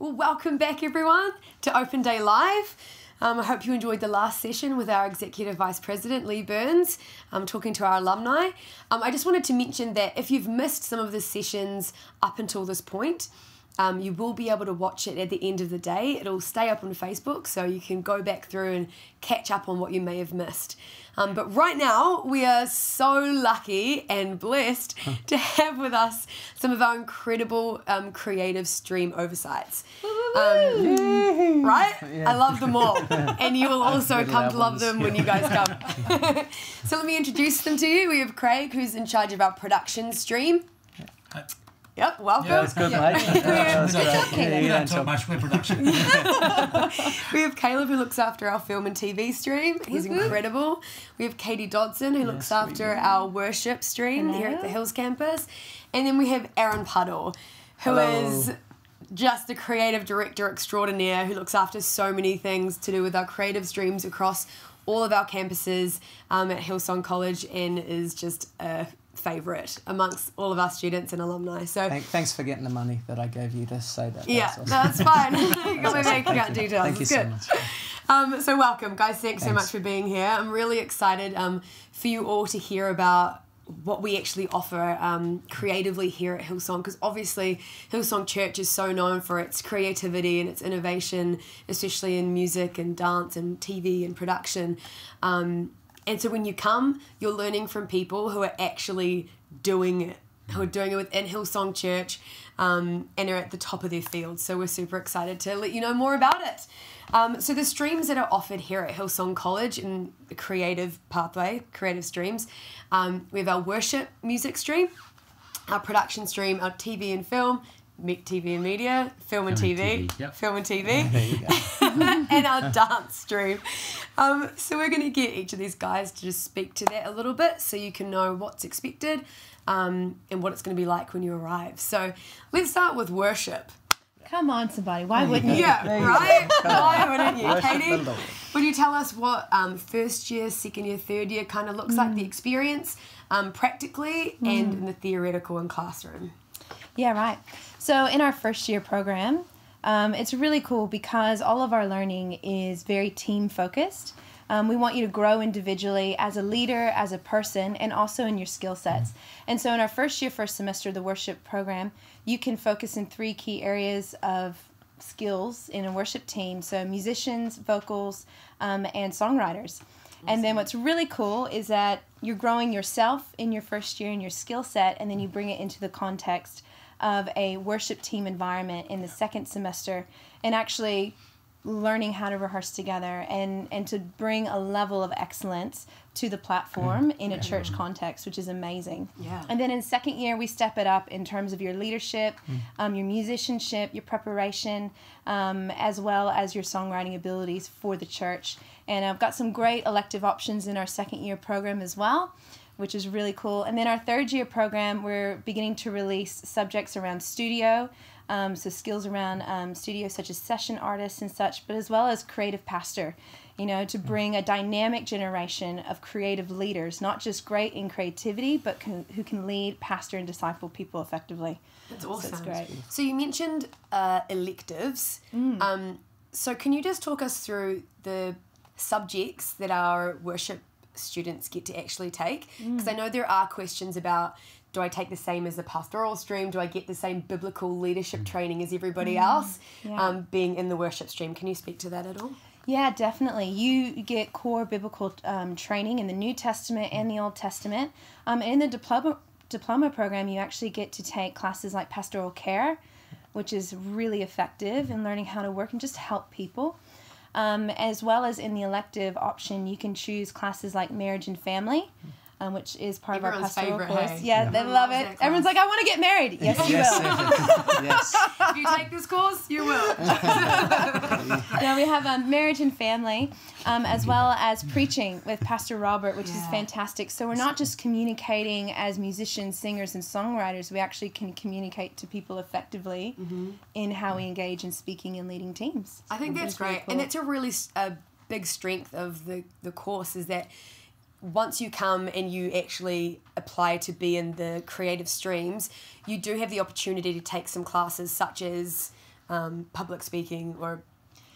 Well, welcome back, everyone, to Open Day Live. Um, I hope you enjoyed the last session with our Executive Vice President, Lee Burns, um, talking to our alumni. Um, I just wanted to mention that if you've missed some of the sessions up until this point, um, you will be able to watch it at the end of the day. It'll stay up on Facebook, so you can go back through and catch up on what you may have missed. Um, but right now, we are so lucky and blessed to have with us some of our incredible um, creative stream oversights. Um, right? I love them all. And you will also come to love them when you guys come. so let me introduce them to you. We have Craig, who's in charge of our production stream. Yep, welcome. Yeah, it's good, Yep. mate. we, have, Yeah, We don't don't talk talk much web production. we have Caleb, who looks after our film and TV stream. He's incredible. We have Katie Dodson, who looks Yes, we after our worship stream here at the Hills campus. And then we have Aaron Puddle, who is Hello. just the creative director extraordinaire who looks after so many things to do with our creative streams across all of our campuses um, at Hillsong College and is just a favourite amongst all of our students and alumni. So Thank, thanks for getting the money that I gave you to say that. yeah, That's awesome. no, that's fine. you got my bank account details. Thank you it's so good. much. Um, so welcome, guys. Thanks, so much for being here. I'm really excited um, for you all to hear about what we actually offer um, creatively here at Hillsong because obviously Hillsong Church is so known for its creativity and its innovation, especially in music and dance and TV and production. Um, and so when you come, you're learning from people who are actually doing it, who are doing it within Hillsong Church um, and are at the top of their field. So we're super excited to let you know more about it. Um, so the streams that are offered here at Hillsong College in the creative pathway, creative streams, um, we have our worship music stream, our production stream, our TV and film, TV and media, film and Film TV, and TV, yep. film and TV There you go. and our dance stream. Um, so we're going to get each of these guys to just speak to that a little bit so you can know what's expected um, and what it's going to be like when you arrive. So let's start with worship. Come on, somebody. Why wouldn't you? Yeah, right? Why wouldn't you, Katie? Would you tell us what um, first year, second year, third year kind of looks like, the experience um, practically and in the theoretical and classroom? Yeah, right. So in our first year program, um, it's really cool because all of our learning is very team focused. Um, we want you to grow individually as a leader, as a person, and also in your skill sets. And so in our first year, first semester, the worship program, you can focus in three key areas of skills in a worship team. So musicians, vocals, um, and songwriters. And then what's really cool is that you're growing yourself in your first year in your skill set, and then you bring it into the context of a worship team environment in the second semester, and actually learning how to rehearse together and and to bring a level of excellence to the platform in a church context, which is amazing. Yeah. And then in second year, we step it up in terms of your leadership, um, your musicianship, your preparation, um, as well as your songwriting abilities for the church. And I've got some great elective options in our second year program as well, which is really cool. And then our third year program, we're beginning to release subjects around studio. Um, so skills around um, studio such as session artists and such, but as well as creative pastor, you know, to bring a dynamic generation of creative leaders, not just great in creativity, but can, who can lead, pastor, and disciple people effectively. That's So awesome. it's great. So you mentioned uh, electives. Um, so can you just talk us through the subjects that our worship students get to actually take? Because I know there are questions about do I take the same as the pastoral stream? Do I get the same biblical leadership training as everybody else Yeah. um, being in the worship stream? Can you speak to that at all? Yeah, definitely. You get core biblical um, training in the New Testament and the Old Testament. Um, in the diploma diploma program, you actually get to take classes like pastoral care, which is really effective in learning how to work and just help people. Um, as well as in the elective option, you can choose classes like marriage and family. Um, which is part Everyone's of our pastoral favourite, course. hey? Yeah, Yeah. they Everyone love it. that Everyone's like, I want to get married. Yes, you yes, will. yes. if you take this course, you will. now we have um, marriage and family, um, as well as preaching with Pastor Robert, which is fantastic. So we're not just communicating as musicians, singers, and songwriters. We actually can communicate to people effectively in how we engage in speaking and leading teams. I think Which that's is really great, cool. and that's a really s- a big strength of the the course is that once you come and you actually apply to be in the creative streams, you do have the opportunity to take some classes such as um, public speaking or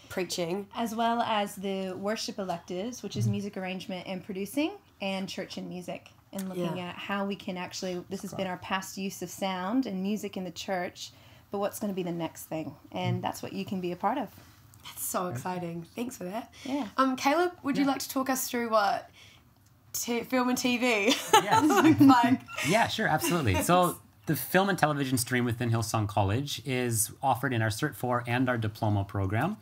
preaching. as well as the worship electives, which is music arrangement and producing, and church and music, and looking Yeah. at how we can actually. This has been our past use of sound and music in the church, but what's going to be the next thing, and that's what you can be a part of. That's so exciting. Thanks for that. Yeah. Um, Caleb, would you like to talk us through what t- film and TV Yes. like? Yeah, sure, absolutely. So the film and television stream within Hillsong College is offered in our Cert 4 and our diploma program.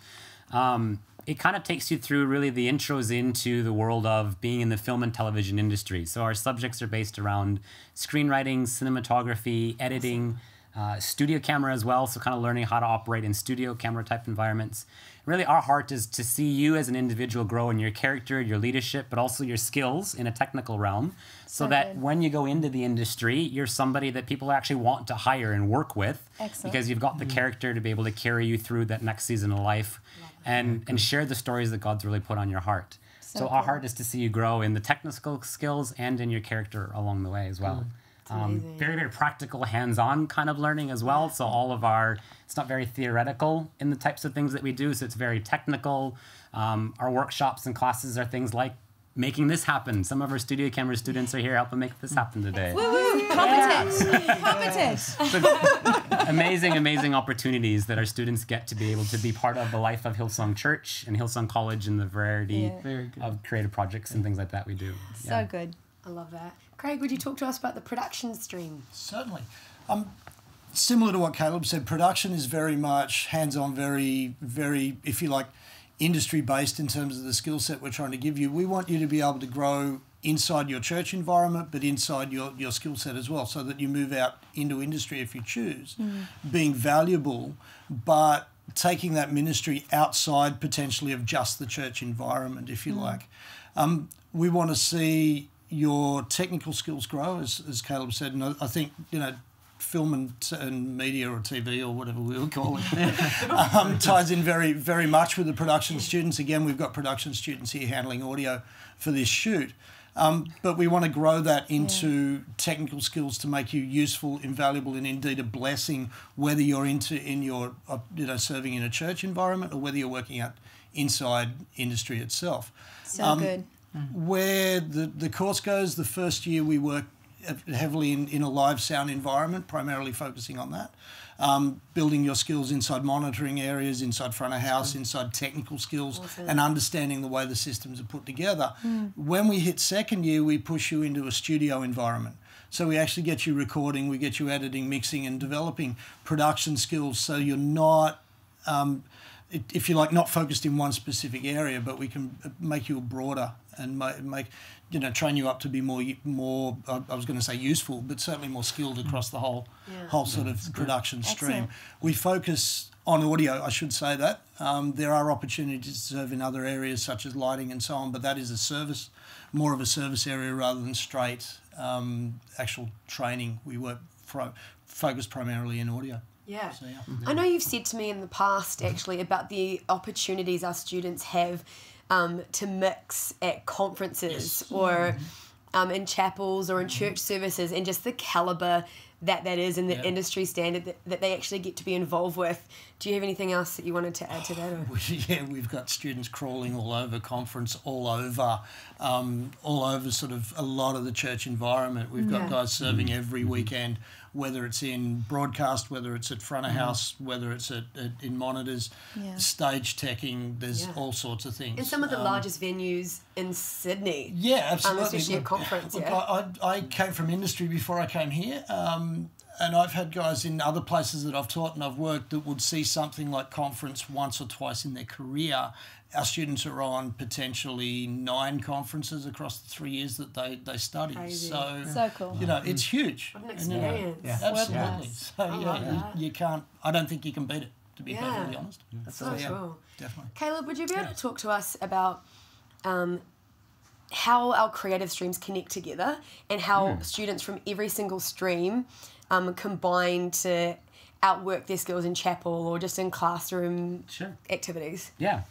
Um, it kind of takes you through really the intros into the world of being in the film and television industry. So our subjects are based around screenwriting, cinematography, editing, uh, studio camera as well. So kind of learning how to operate in studio camera type environments. Really, our heart is to see you as an individual grow in your character, your leadership, but also your skills in a technical realm, so, So that good. when you go into the industry, you're somebody that people actually want to hire and work with Excellent. because you've got the mm-hmm. character to be able to carry you through that next season of life and, and share the stories that God's really put on your heart. So, So our heart is to see you grow in the technical skills and in your character along the way as well. Mm. Um, very, very practical, hands-on kind of learning as well. So all of our, it's not very theoretical in the types of things that we do. So it's very technical. Um, our workshops and classes are things like making this happen. Some of our studio camera students are here helping make this happen today. Competent, competent. amazing, amazing opportunities that our students get to be able to be part of the life of Hillsong Church and Hillsong College and the variety Yeah. Of creative projects and things like that we do. So good. I love that. Craig, would you talk to us about the production stream? Certainly. Um, similar to what Caleb said, production is very much hands on, very, very, if you like, industry based in terms of the skill set we're trying to give you. We want you to be able to grow inside your church environment, but inside your, your skill set as well, so that you move out into industry if you choose, being valuable, but taking that ministry outside potentially of just the church environment, if you like. Um, we want to see your technical skills grow, as, as Caleb said, and I, I think you know, film and, and media or TV or whatever we will call it um, ties in very very much with the production students. Again, we've got production students here handling audio for this shoot. Um, but we want to grow that into technical skills to make you useful, invaluable, and indeed a blessing. Whether you're into in your uh, you know serving in a church environment or whether you're working out inside industry itself So Um, good. Where the, the course goes, the first year we work heavily in, in a live sound environment, primarily focusing on that. Um, building your skills inside monitoring areas, inside front of house, inside technical skills, and understanding the way the systems are put together. When we hit second year, we push you into a studio environment. So we actually get you recording, we get you editing, mixing, and developing production skills. So you're not um, if you like, not focused in one specific area, but we can make you a broader and ma- make, you know, train you up to be more, more. I I was going to say useful, but certainly more skilled across the whole, Yeah. whole sort of production stream. Excellent. We focus on audio. I should say that um, there are opportunities to serve in other areas such as lighting and so on, but that is a service, more of a service area rather than straight um, actual training. We work fro- focus primarily in audio. Yeah. So, yeah. I know you've said to me in the past actually about the opportunities our students have um, to mix at conferences or um, in chapels or in church services and just the caliber that that is and the Yeah. industry standard that, that they actually get to be involved with. Do you have anything else that you wanted to add to that? Or? Yeah, we've got students crawling all over conference, all over, um, all over sort of a lot of the church environment. We've got Yeah. guys serving every weekend, whether it's in broadcast, whether it's at front of house, whether it's at, at in monitors, Yeah. stage teching. There's Yeah. all sorts of things. In some of the Um, largest venues in Sydney. yeah, absolutely. especially at Look- conference, look, yeah. I, I, I came from industry before I came here, um, and I've had guys in other places that I've taught and I've worked that would see something like conference once or twice in their career. Our students are on potentially nine conferences across the three years that they, they study. Crazy. So, So cool. you know, it's huge. What an And, you know, experience. Yeah. absolutely. World-class. So, I yeah, you, you can't, I don't think you can beat it, to be Yeah. perfectly honest. That's So yeah. cool. Definitely. Caleb, would you be able to talk to us about um, how our creative streams connect together and how students from every single stream um, combine to outwork their skills in chapel or just in classroom Sure. activities? Yeah.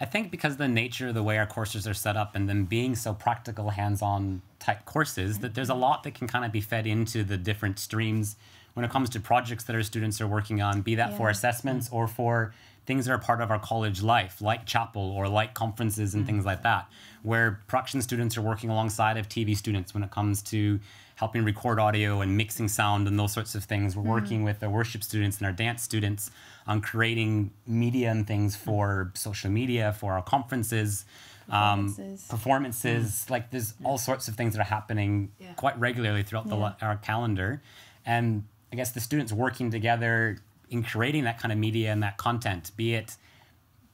I think because the nature of the way our courses are set up and them being so practical, hands on type courses, that there's a lot that can kind of be fed into the different streams when it comes to projects that our students are working on, be that for assessments or for things that are part of our college life, like chapel or like conferences and things mm-hmm. like that, where production students are working alongside of TV students when it comes to helping record audio and mixing sound and those sorts of things. We're mm-hmm. working with our worship students and our dance students on creating media and things mm-hmm. for social media, for our conferences. Um, Performances. performances like there's all sorts of things that are happening Yeah. quite regularly throughout the Yeah. our calendar and i guess the students working together in creating that kind of media and that content be it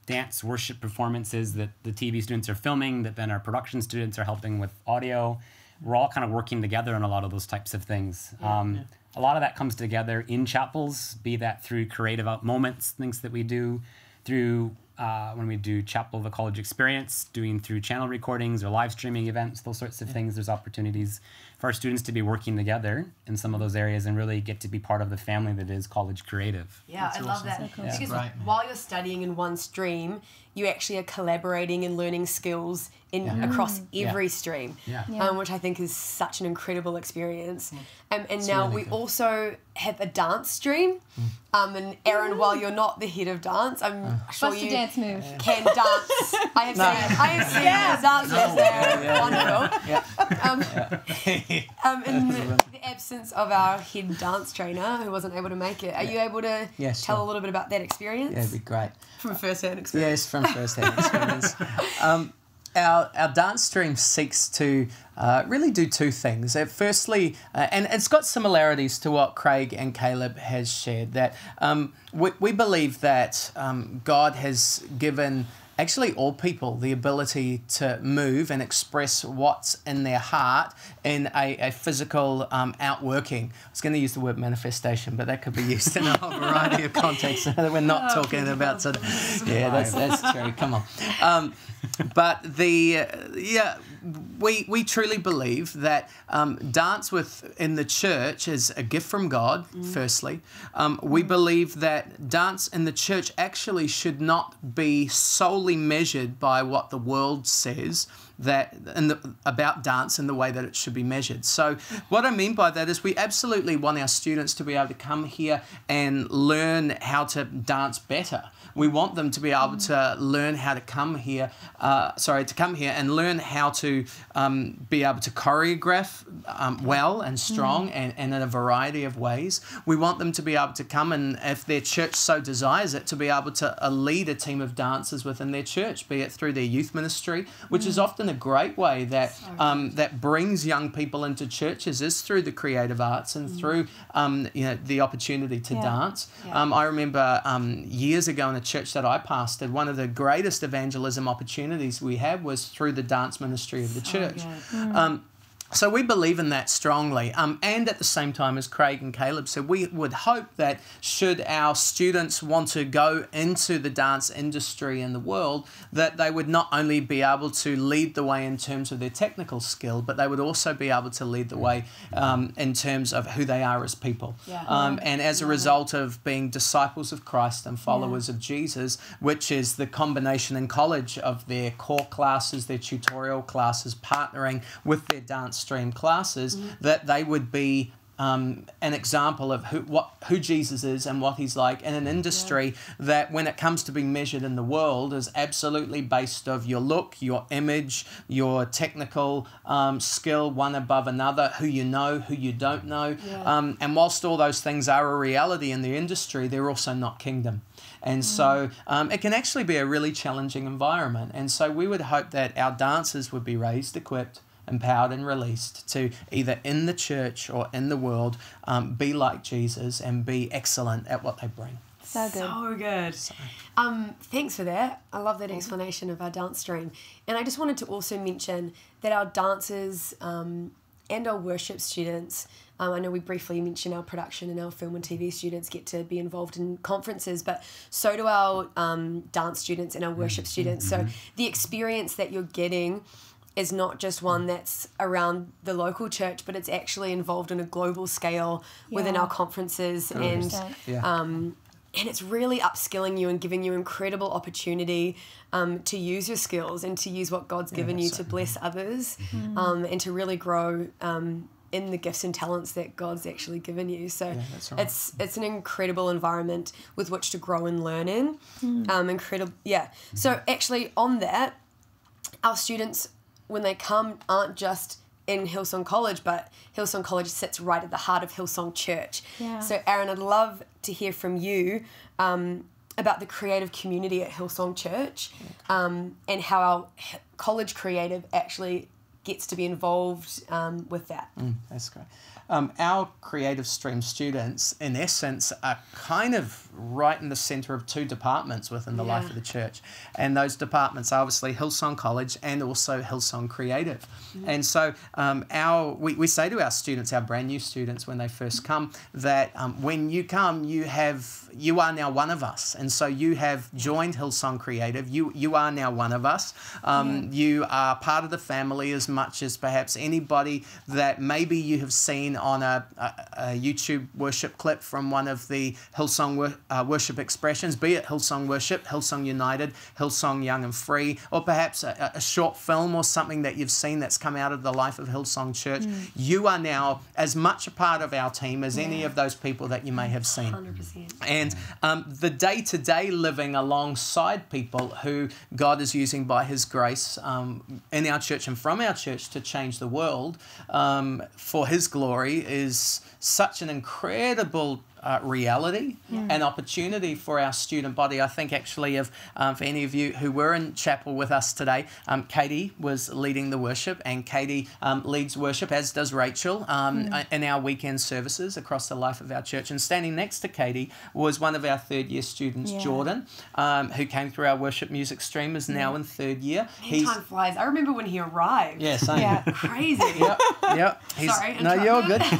dance worship performances that the tv students are filming that then our production students are helping with audio. We're all kind of working together on a lot of those types of things. Um, a lot of that comes together in chapels be that through creative out moments things that we do through uh, when we do chapel of the college experience doing through channel recordings or live streaming events those sorts of things. There's opportunities for our students to be working together in some of those areas and really get to be part of the family that is college creative Yeah, I love that. So cool. Because Right. while you're studying in one stream, you actually are collaborating and learning skills in across every stream, Yeah. Yeah. Um, which I think is such an incredible experience. Um, and now really we good. also have a dance stream. Um, and Aaron, while you're not the head of dance, I'm sure What's you dance move? can dance. I have seen, I have seen the dance moves there. Wonderful. Yeah. Um, in the, the absence of our head dance trainer who wasn't able to make it, are you able to Yeah, tell sure. a little bit about that experience? Yeah, it'd be great. from first-hand experience. Yes, from first-hand experience. um, our, our dance stream seeks to uh, really do two things. Uh, firstly, uh, and it's got similarities to what Craig and Caleb has shared, that um, we, we believe that um, God has given actually all people the ability to move and express what's in their heart in a, a physical um, outworking. I was going to use the word manifestation, but that could be used in a whole variety of contexts. that We're not talking about sort of, yeah, that's, that's true. Come on. Um, but the uh, yeah we we truly believe that um, dance within the church is a gift from God. Firstly, um, we believe that dance in the church actually should not be solely measured by what the world says that in the, about dance and the way that it should be measured. So what I mean by that is we absolutely want our students to be able to come here and learn how to dance better. We want them to be able to learn how to come here, uh, sorry, to come here and learn how to um, be able to choreograph um, well and strong and, and in a variety of ways. We want them to be able to come and, if their church so desires it, to be able to uh, lead a team of dancers within their church, be it through their youth ministry, which is often a great way that um, that brings young people into churches is through the creative arts and through um, you know the opportunity to Yeah. dance. Yeah. Um, I remember um, years ago in a church that I pastored, one of the greatest evangelism opportunities we had was through the dance ministry of the church. Um, so we believe in that strongly. Um, and at the same time, as Craig and Caleb said, we would hope that should our students want to go into the dance industry in the world, that they would not only be able to lead the way in terms of their technical skill, but they would also be able to lead the way um, in terms of who they are as people. Yeah. Um, and as a result of being disciples of Christ and followers of Jesus, which is the combination in college of their core classes, their tutorial classes, partnering with their dance stream classes, that they would be um, an example of who what who Jesus is and what he's like in an industry that when it comes to being measured in the world is absolutely based of your look, your image, your technical um, skill one above another, who you know, who you don't know. Yeah. Um, and whilst all those things are a reality in the industry, they're also not kingdom. And so um, it can actually be a really challenging environment. And so we would hope that our dancers would be raised, equipped, empowered, and released to either in the church or in the world um, be like Jesus and be excellent at what they bring. So good. So good. Um, thanks for that. I love that explanation of our dance stream. And I just wanted to also mention that our dancers um, and our worship students, um, I know we briefly mentioned our production and our film and TV students get to be involved in conferences, but so do our um, dance students and our worship students. So the experience that you're getting is not just one that's around the local church, but it's actually involved in a global scale within our conferences and 100%. Yeah. um, and it's really upskilling you and giving you incredible opportunity um, to use your skills and to use what God's given you that's to bless others Mm-hmm. um, and to really grow um, in the gifts and talents that God's actually given you. So that's right. it's it's an incredible environment with which to grow and learn in. Um, incredible, yeah. So actually, on that, our students when they come aren't just in Hillsong College, but Hillsong College sits right at the heart of Hillsong Church. Yeah. So, Aaron, I'd love to hear from you um, about the creative community at Hillsong Church um, and how our college creative actually gets to be involved um, with that. That's great. Um, our creative stream students, in essence, are kind of right in the centre of two departments within the life of the church. And those departments are obviously Hillsong College and also Hillsong Creative. And so um, our we, we say to our students, our brand new students, when they first come, that um, when you come, you have you are now one of us. And so you have joined Hillsong Creative. You you are now one of us. Um, You are part of the family as much as perhaps anybody that maybe you have seen on a, a, a YouTube worship clip from one of the Hillsong wor- uh, worship expressions, be it Hillsong Worship, Hillsong United, Hillsong Young and Free, or perhaps a, a short film or something that you've seen that's come out of the life of Hillsong Church. You are now as much a part of our team as any of those people that you may have seen. 100%. And um, the day to day living alongside people who God is using by His grace um, in our church and from our church to change the world um, for His glory is such an incredible. Uh, reality and opportunity for our student body. I think actually, if um, for any of you who were in chapel with us today, um, Katie was leading the worship, and Katie um, leads worship, as does Rachel, um, in our weekend services across the life of our church. And standing next to Katie was one of our third year students, Yeah. Jordan, um, who came through our worship music stream, is now in third year. Man, time flies. I remember when he arrived. yeah, same. Yeah. Crazy. Yep, yep. He's, Sorry, no, you're good.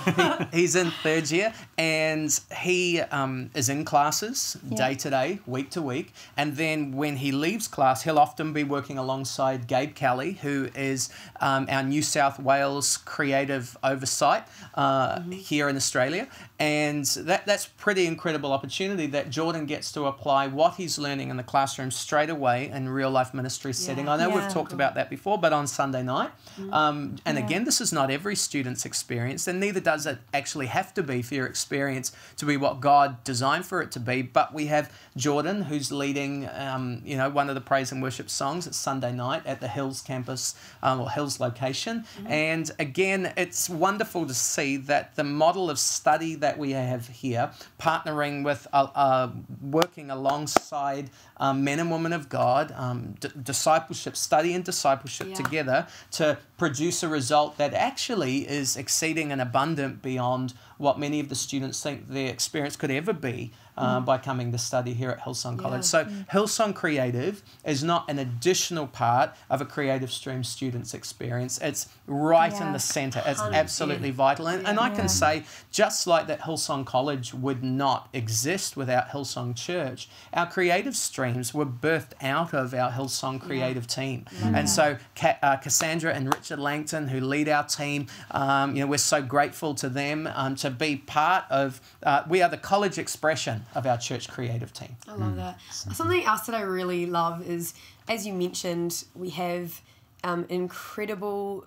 He- he's in third year, and he um, is in classes day to day, week to week. And then when he leaves class, he'll often be working alongside Gabe Kelly, who is um, our New South Wales creative oversight uh, here in Australia. And that, that's pretty incredible opportunity that Jordan gets to apply what he's learning in the classroom straight away in real life ministry setting. I know Yeah. we've talked about that before, but on Sunday night. Um, and again, this is not every student's experience, and neither does it actually have to be for your experience to be what God designed for it to be. But we have Jordan, who's leading, um, you know, one of the praise and worship songs at Sunday night at the Hills campus um, or Hills location. And again, it's wonderful to see that the model of study that we have here, partnering with, uh, uh, working alongside um, men and women of God, um, d- discipleship, study and discipleship Yeah. together to produce a result that actually is exceeding and abundant beyond what many of the students think their experience could ever be uh, by coming to study here at Hillsong College. Yeah. So, Hillsong Creative is not an additional part of a creative stream student's experience. It's right in the center. It's 100%. absolutely vital. And, and I Yeah. can say, just like that Hillsong College would not exist without Hillsong Church, our creative streams were birthed out of our Hillsong creative team. And so, Ca- uh, Cassandra and Richard Langton, who lead our team, um, you know, we're so grateful to them um, to be part of. Uh, we are the college expression of our church creative team. I love that. Something else that I really love is, as you mentioned, we have um, incredible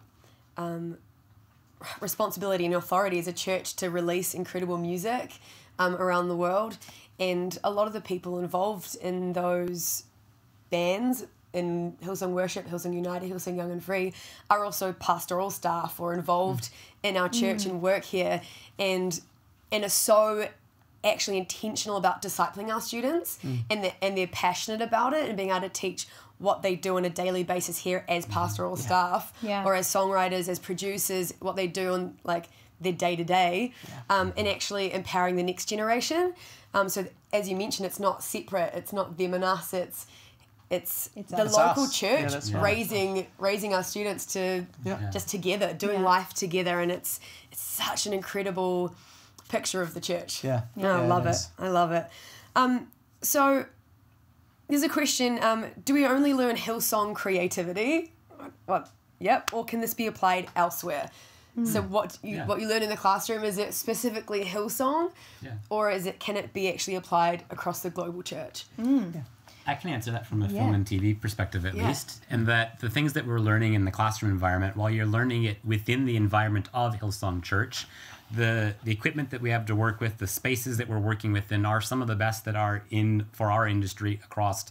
um, responsibility and authority as a church to release incredible music um, around the world. And a lot of the people involved in those bands in Hillsong Worship, Hillsong United, Hillsong Young and Free are also pastoral staff or involved in our church and work here and and are so actually intentional about discipling our students and they and they're passionate about it and being able to teach what they do on a daily basis here as pastoral staff Yeah. or as songwriters as producers what they do on like their day to day um, and actually empowering the next generation um, so as you mentioned it's not separate it's not them and us it's it's, It's the us. local It's church Yeah, right. raising raising our students to Yeah. just together doing Yeah. life together and it's it's such an incredible picture of the church Yeah. No, I Yeah, love it it, is. I love it um, so there's a question um, do we only learn Hillsong creativity what yep or can this be applied elsewhere so what you Yeah. what you learn in the classroom is it specifically Hillsong Yeah. or is it can it be actually applied across the global church I can answer that from a Yeah. film and TV perspective at Yeah. least. And that the things that we're learning in the classroom environment, while you're learning it within the environment of Hillsong Church, the the equipment that we have to work with, the spaces that we're working within are some of the best that are in for our industry across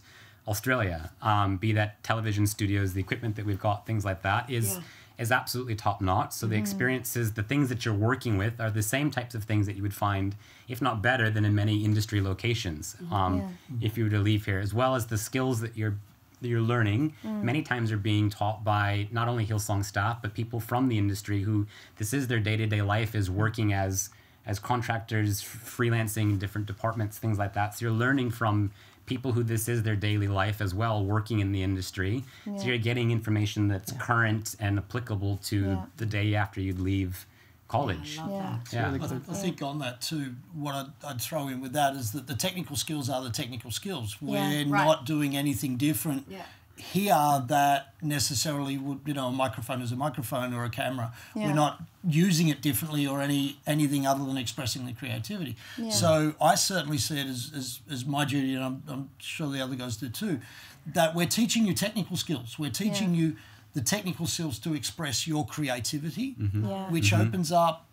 Australia. Um, be that television studios, the equipment that we've got, things like that is Yeah. is absolutely top notch. So the experiences, the things that you're working with are the same types of things that you would find, if not better, than in many industry locations. Um, Yeah. If you were to leave here, as well as the skills that you're that you're learning, mm. many times are being taught by not only Hillsong staff but people from the industry who this is their day to day life is working as as contractors, freelancing in different departments, things like that. So you're learning from people who this is their daily life as well, working in the industry. So you're getting information that's current and applicable to Yeah. the day after you'd leave college. love Yeah. that. Yeah. I, I think on that too, what I'd, I'd throw in with that is that the technical skills are the technical skills. We're Yeah. Right. not doing anything different Yeah. here that necessarily would, you know, a microphone is a microphone or a camera. Yeah. We're not using it differently or any anything other than expressing the creativity. Yeah. So I certainly see it as, as, as my duty, and I'm, I'm sure the other guys do too, that we're teaching you technical skills. We're teaching Yeah. you the technical skills to express your creativity mm-hmm. Yeah. which mm-hmm. opens up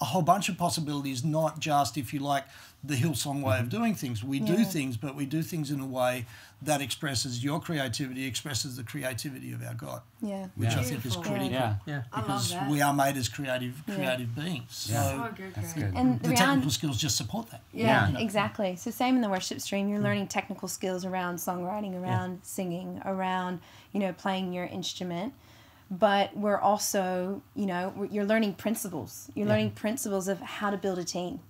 a whole bunch of possibilities, not just, if you like, the Hillsong way of mm-hmm. doing things. We do things, but we do things in a way that expresses your creativity, expresses the creativity of our God, Yeah. which Yeah. I think is critical. Yeah. Yeah. I love Because that. we are made as creative, Yeah. creative beings. Yeah. So Oh, good, That's good. And the the technical reality, skills just support that. Yeah. Yeah, exactly. So same in the worship stream, you're mm. learning technical skills around songwriting, around singing, around you know playing your instrument. But we're also, you know, you're learning principles. You're learning principles of how to build a team.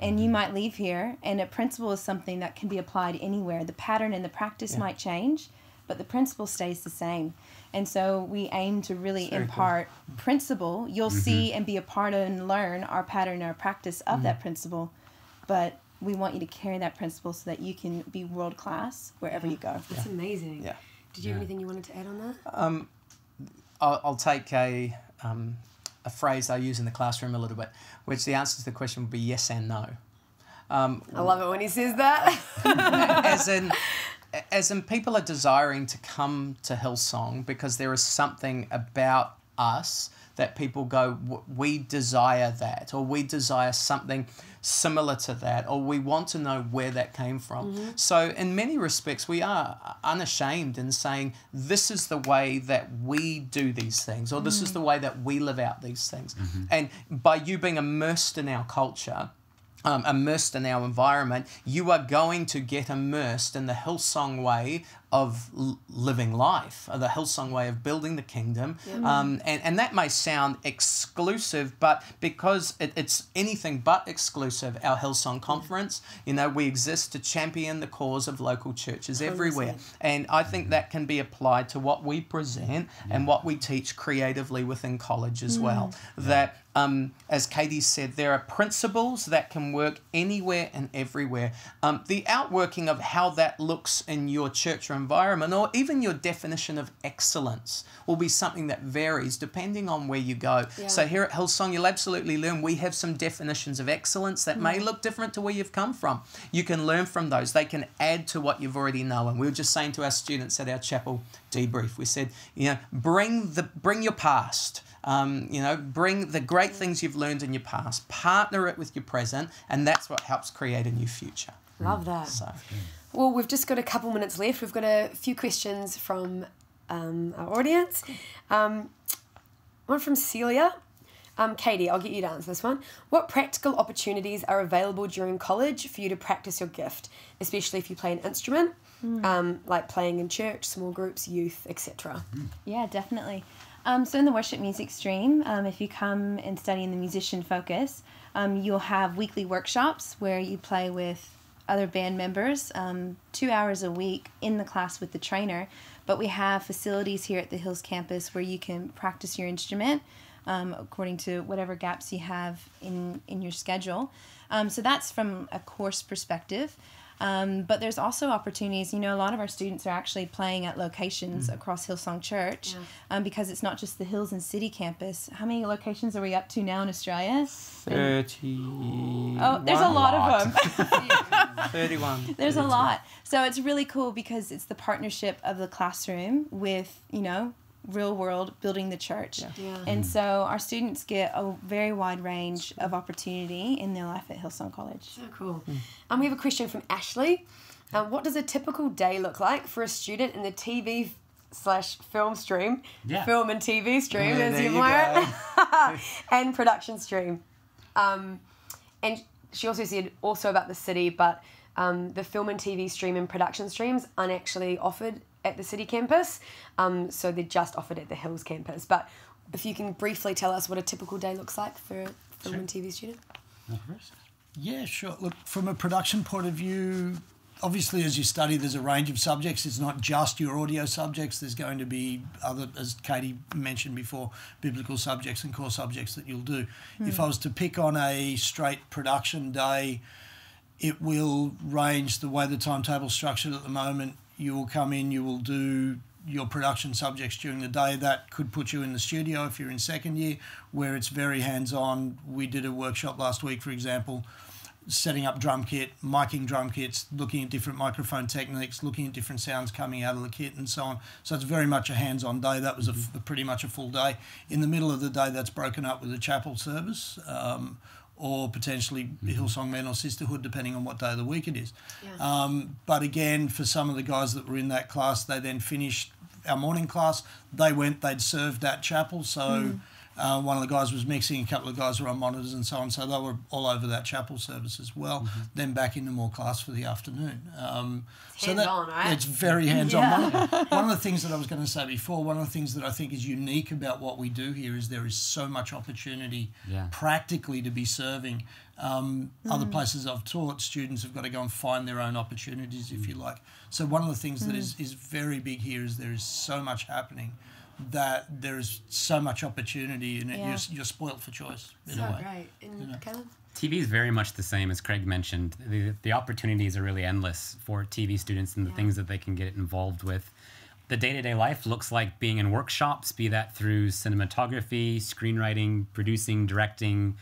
And you mm-hmm. might leave here, and a principle is something that can be applied anywhere. The pattern and the practice might change, but the principle stays the same. And so we aim to really very cool. impart principle. You'll mm-hmm. see and be a part of and learn our pattern and our practice of that mm-hmm. principle but we want you to carry that principle so that you can be world class wherever you go. That's amazing. Yeah. Did you have anything you wanted to add on that? Um, I'll, I'll take a um, a phrase I use in the classroom a little bit, which the answer to the question would be yes and no. Um, I love it when he says that. as in as in people are desiring to come to Hillsong because there is something about us that people go we desire that or we desire something similar to that or we want to know where that came from. Mm-hmm. So in many respects we are unashamed in saying this is the way that we do these things or this is mm. the way that we live out these things. Mm-hmm. And by you being immersed in our culture um, immersed in our environment, you are going to get immersed in the Hillsong way of l- living life, the Hillsong way of building the kingdom. Um, and, and that may sound exclusive, but because it, it's anything but exclusive, our Hillsong conference, you know, we exist to champion the cause of local churches everywhere. And I think that can be applied to what we present and what we teach creatively within college as well. That um, as Katie said, there are principles that can work anywhere and everywhere. Um, the outworking of how that looks in your church or environment, or even your definition of excellence, will be something that varies depending on where you go. Yeah. So here at Hillsong, you'll absolutely learn we have some definitions of excellence that may mm. look different to where you've come from. You can learn from those. They can add to what you've already known. And we were just saying to our students at our chapel debrief, we said, you know, bring the bring your past. Um, you know, bring the great mm. things you've learned in your past, partner it with your present, and that's what helps create a new future. love that. So, mm. Well, we've just got a couple minutes left. We've got a few questions from um, our audience. Um, one from Celia. Um, Katie, I'll get you to answer this one. What practical opportunities are available during college for you to practice your gift, especially if you play an instrument, um, like playing in church, small groups, youth, etc.? Yeah, definitely. Um, so in the worship music stream, um, if you come and study in the musician focus, um, you'll have weekly workshops where you play with other band members, um, two hours a week in the class with the trainer. But we have facilities here at the Hills campus where you can practice your instrument um, according to whatever gaps you have in, in your schedule. Um, so that's from a course perspective. Um, but there's also opportunities. You know, a lot of our students are actually playing at locations Mm. across Hillsong Church Yeah. um, because it's not just the Hills and City campus. How many locations are we up to now in Australia? 30. Oh, there's a lot, of them. 31. There's a lot. So it's really cool because it's the partnership of the classroom with, you know, real world building the church. Yeah. And so our students get a very wide range of opportunity in their life at Hillsong College. So cool. Um, we have a question from Ashley. Um, what does a typical day look like for a student in the TV slash film stream, Yeah. film and TV stream, Yeah, as you you might, go. and production stream? Um, and she also said also about the city, but um, the film and TV stream and production streams aren't actually offered at the city campus, um, so they're just offered at the Hills campus. But if you can briefly tell us what a typical day looks like for a film and TV student. Yeah, sure. Look, from a production point of view, obviously, as you study, there's a range of subjects. It's not just your audio subjects. There's going to be other, as Katie mentioned before, biblical subjects and core subjects that you'll do. If I was to pick on a straight production day, it will range the way the timetable's structured at the moment. You will come in, you will do your production subjects during the day. That could put you in the studio if you're in second year, where it's very hands on. We did a workshop last week, for example, setting up drum kit, miking drum kits, looking at different microphone techniques, looking at different sounds coming out of the kit, and so on. So it's very much a hands on day. That was a, pretty much a full day. In the middle of the day, that's broken up with a chapel service. Um, or potentially Hillsong Men or Sisterhood, depending on what day of the week it is. Yeah. Um, but again, for some of the guys that were in that class, they then finished our morning class. They went, they'd served at chapel. So uh, one of the guys was mixing, a couple of guys were on monitors and so on. So they were all over that chapel service as well. Then back into more class for the afternoon. Um, so that, Hands-on, right? It's very hands on. Yeah. One, of, one of the things that I was going to say before, one of the things that I think is unique about what we do here is there is so much opportunity Yeah. practically to be serving. Um, Other places I've taught, students have got to go and find their own opportunities, if you like. So one of the things that is, is very big here is there is so much happening that there is so much opportunity and it Yeah. you're, you're spoilt for choice in So a way. great. And Caleb? TV is very much the same as Craig mentioned. The, the opportunities are really endless for TV students and the Yeah. things that they can get involved with. The day to day life looks like being in workshops, be that through cinematography, screenwriting, producing, directing,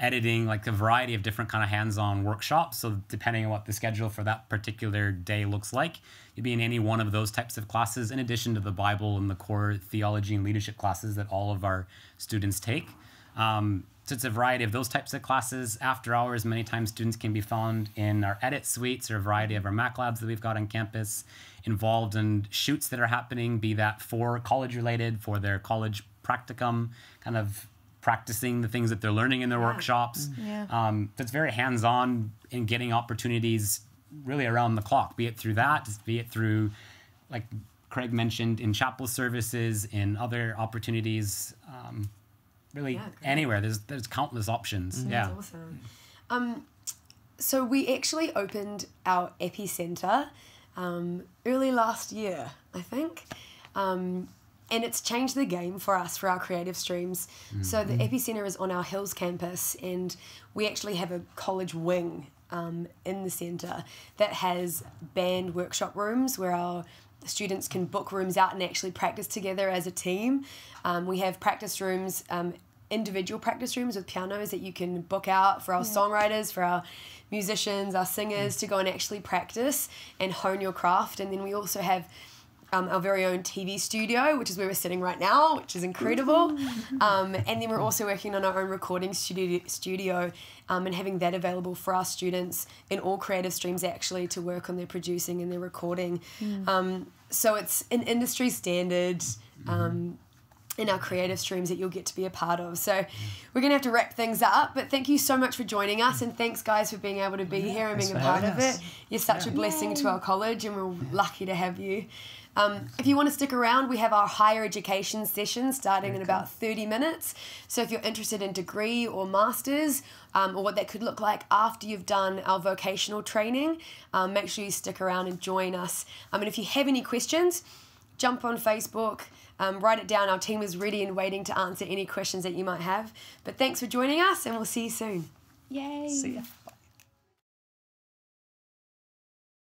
editing, like a variety of different kind of hands on workshops. So, depending on what the schedule for that particular day looks like, you'd be in any one of those types of classes, in addition to the Bible and the core theology and leadership classes that all of our students take. Um, so it's a variety of those types of classes. After hours, many times students can be found in our edit suites or a variety of our Mac labs that we've got on campus, involved in shoots that are happening, be that for college related, for their college practicum, kind of practicing the things that they're learning in their workshops. Yeah. Um, so it's very hands on in getting opportunities really around the clock, be it through that, be it through, like Craig mentioned, in chapel services, in other opportunities. Um, really Yeah, anywhere. There's there's countless options. Yeah. That's awesome. Um, so we actually opened our epicenter um, early last year, I think. Um, and it's changed the game for us for our creative streams. So the epicenter is on our Hills campus, and we actually have a college wing um, in the center that has band workshop rooms where our students can book rooms out and actually practice together as a team. Um, we have practice rooms, um, individual practice rooms with pianos that you can book out for our songwriters, for our musicians, our singers to go and actually practice and hone your craft. And then we also have um, our very own TV studio, which is where we're sitting right now, which is incredible. Um, and then we're also working on our own recording studio, studio um, and having that available for our students in all creative streams actually to work on their producing and their recording. Um, so it's an industry standard. Um, in our creative streams that you'll get to be a part of. So we're going to have to wrap things up, but thank you so much for joining us and thanks guys for being able to be here and being a part of us. it. You're such a blessing to our college and we're lucky to have you. Um, if you want to stick around, we have our higher education session starting in about 30 minutes. So if you're interested in degree or masters, um, or what that could look like after you've done our vocational training, um, make sure you stick around and join us. Um, and if you have any questions, jump on Facebook, um, write it down. Our team is ready and waiting to answer any questions that you might have. But thanks for joining us, and we'll see you soon. Yay. See ya.